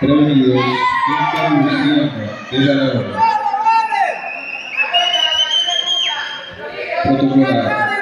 திரவியோ Protocolar.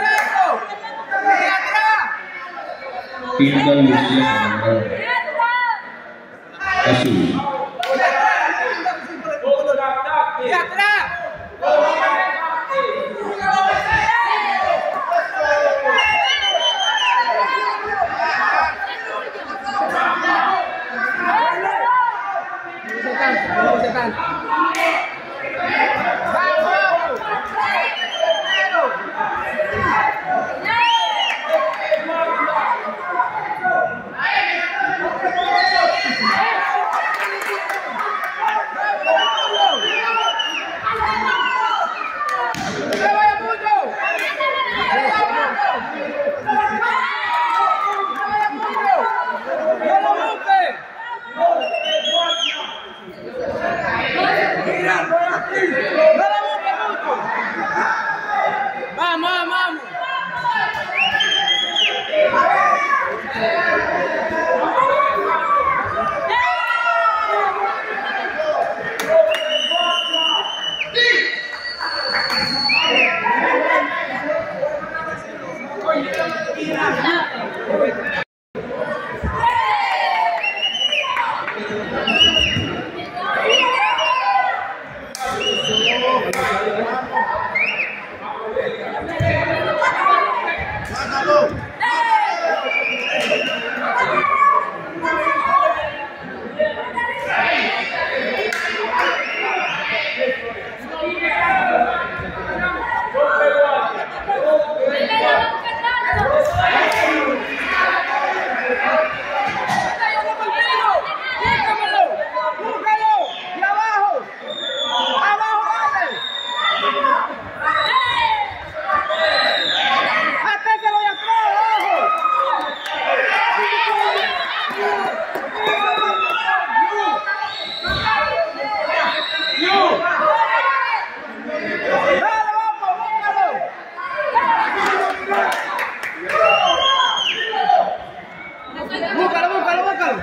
Búscalo,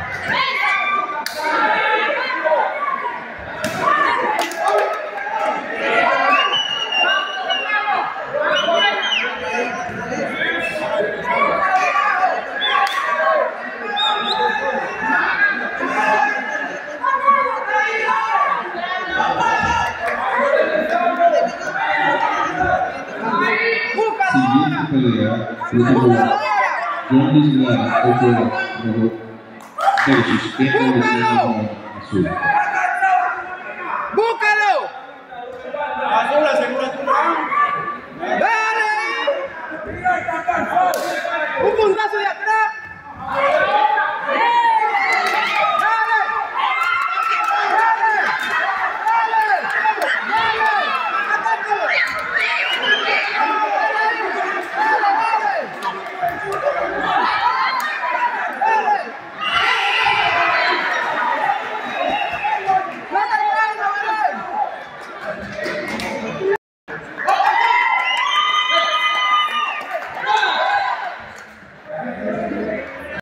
búscalo! ¡Búscalo por sus tiempos de azul. ¡Búscalo! ¡Azul, asegura tu ¡Dale! ¡Un puntazo de atrás!